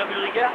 filmer, t'as vu le regard